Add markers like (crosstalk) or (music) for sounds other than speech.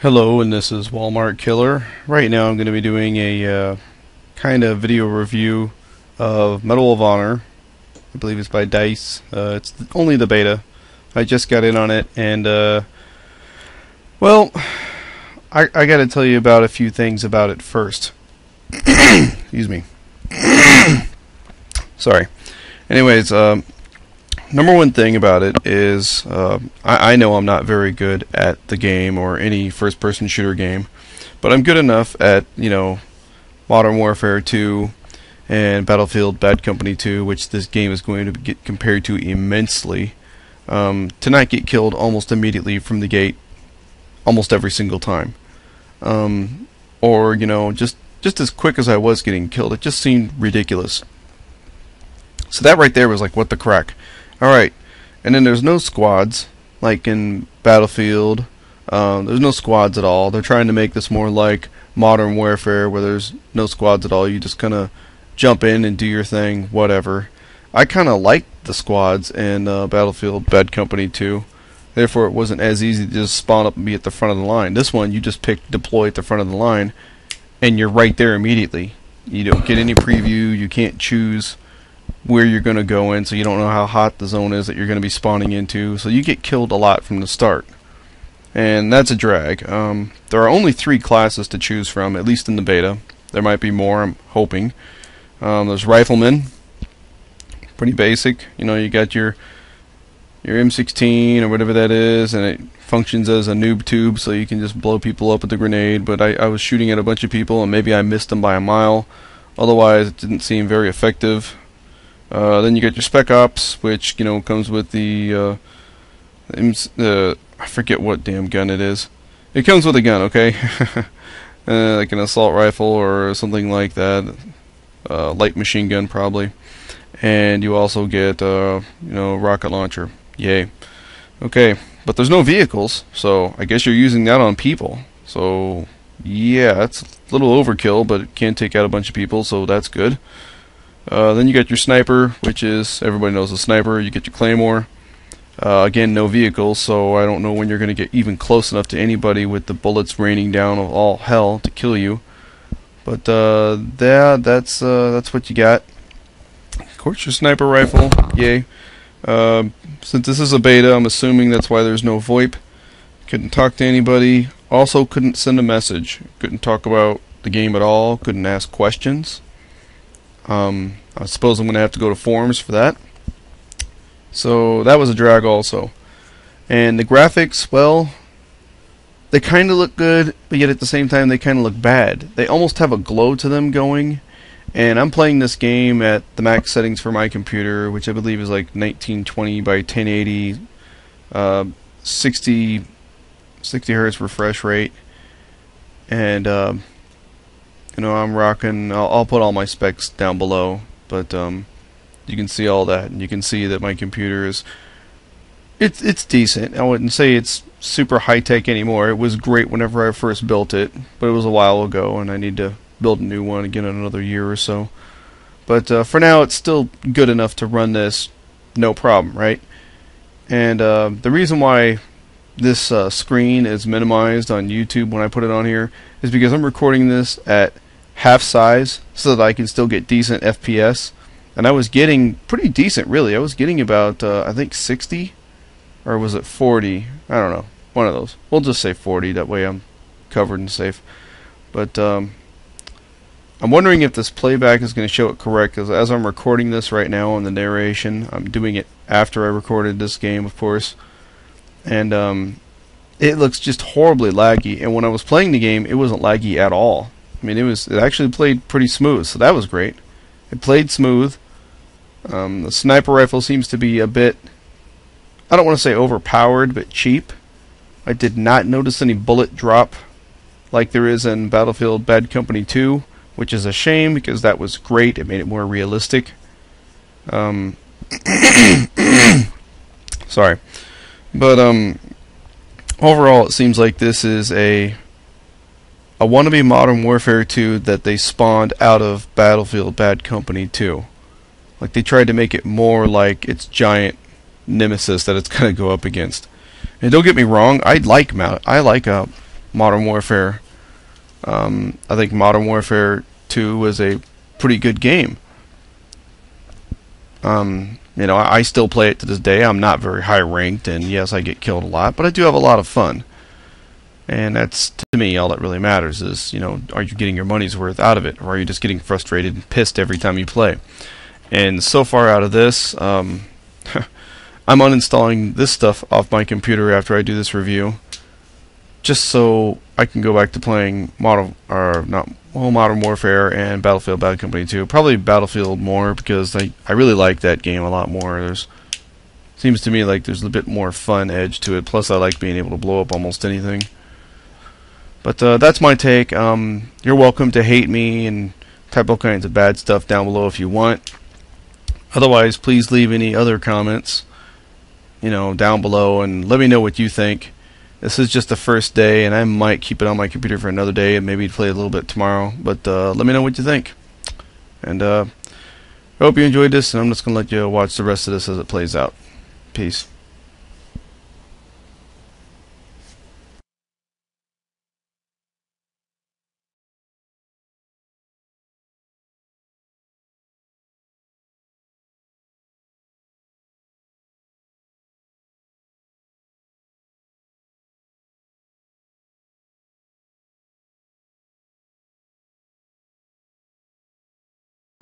Hello, and this is Walmart Killer. Right now, I'm going to be doing a uh, kind of video review of Medal of Honor. I believe it's by Dice. Uh, it's only the beta. I just got in on it, and uh, well, I, I got to tell you about a few things about it first. (coughs) Excuse me. (coughs) Sorry. Anyways, um, number one thing about it is uh, I, I know I'm not very good at the game or any first person shooter game, but I'm good enough at, you know, Modern Warfare 2 and Battlefield Bad Company 2, which this game is going to get compared to immensely, um, to not get killed almost immediately from the gate almost every single time. Um, or, you know, just, just as quick as I was getting killed. It just seemed ridiculous. So that right there was like, what the crack? Alright, and then there's no squads, like in Battlefield. Um, there's no squads at all. They're trying to make this more like Modern Warfare, where there's no squads at all. You just kind of jump in and do your thing, whatever. I kind of liked the squads in uh, Battlefield Bad Company 2. Therefore, it wasn't as easy to just spawn up and be at the front of the line. This one, you just pick deploy at the front of the line, and you're right there immediately. You don't get any preview. You can't choose where you're going to go in, so you don't know how hot the zone is that you're going to be spawning into. So you get killed a lot from the start. And that's a drag. Um, there are only three classes to choose from, at least in the beta. There might be more, I'm hoping. Um, there's Rifleman. Pretty basic. You know, you got your your M16 or whatever that is, and it functions as a noob tube, so you can just blow people up with the grenade. But I, I was shooting at a bunch of people, and maybe I missed them by a mile. Otherwise, it didn't seem very effective. Uh, then you get your Spec Ops, which you know comes with the uh, uh, I forget what damn gun it is. It comes with a gun, okay, (laughs) uh, like an assault rifle or something like that, uh, light machine gun probably, and you also get uh, you know rocket launcher. Yay. Okay, but there's no vehicles, so I guess you're using that on people. So yeah, it's a little overkill, but it can take out a bunch of people, so that's good. Uh, then you got your sniper, which is everybody knows a sniper. You get your claymore. Uh, again, no vehicles, so I don't know when you're going to get even close enough to anybody with the bullets raining down of all hell to kill you. But uh, yeah, that's uh, that's what you got. Of course, your sniper rifle, yay. Uh, since this is a beta, I'm assuming that's why there's no VoIP. Couldn't talk to anybody. Also, couldn't send a message. Couldn't talk about the game at all. Couldn't ask questions. Um, I suppose I'm going to have to go to forums for that. So that was a drag also. And the graphics, well, they kind of look good, but yet at the same time they kind of look bad. They almost have a glow to them going. And I'm playing this game at the max settings for my computer, which I believe is like 1920 by 1080, uh, 60, 60 hertz refresh rate. And um, you know I'm rocking I'll, I'll, put all my specs down below but um, you can see all that and you can see that my computer is it's it's decent. I wouldn't say it's super high tech anymore. It was great whenever I first built it but it was a while ago and I need to build a new one again in another year or so. But uh, for now it's still good enough to run this no problem right? And uh, the reason why this uh, screen is minimized on YouTube when I put it on here is because I'm recording this at half size so that I can still get decent FPS. And I was getting pretty decent, really. I was getting about, uh, I think, 60, or was it 40? I don't know. One of those. We'll just say 40. That way I'm covered and safe. But um, I'm wondering if this playback is going to show it correct. Because as I'm recording this right now on the narration, I'm doing it after I recorded this game, of course. And um, it looks just horribly laggy. And when I was playing the game, it wasn't laggy at all. I mean, it was it actually played pretty smooth, so that was great. It played smooth. Um, the sniper rifle seems to be a bit, I don't want to say overpowered, but cheap. I did not notice any bullet drop like there is in Battlefield Bad Company 2, which is a shame because that was great. It made it more realistic. Um, (coughs) sorry, but um, overall, it seems like this is a a wannabe Modern Warfare 2 that they spawned out of Battlefield Bad Company 2. Like they tried to make it more like its giant nemesis that it's (laughs) gonna go up against. And don't get me wrong, I like I like uh, Modern Warfare. Um, I think Modern Warfare 2 was a pretty good game. Um, you know, I, I still play it to this day. I'm not very high ranked, and yes, I get killed a lot, but I do have a lot of fun. And that's to me all that really matters is, you know, are you getting your money's worth out of it, or are you just getting frustrated and pissed every time you play? And so far out of this, um, (laughs) I'm uninstalling this stuff off my computer after I do this review, just so I can go back to playing Modern or not well, Modern Warfare and Battlefield Bad Company 2. Probably Battlefield more because I I really like that game a lot more. There's seems to me like there's a bit more fun edge to it. Plus, I like being able to blow up almost anything. But uh, that's my take. Um, you're welcome to hate me and type all kinds of bad stuff down below if you want. Otherwise, please leave any other comments you know, down below and let me know what you think. This is just the first day, and I might keep it on my computer for another day and maybe play a little bit tomorrow. But uh, let me know what you think. And uh, I hope you enjoyed this, and I'm just going to let you watch the rest of this as it plays out. Peace.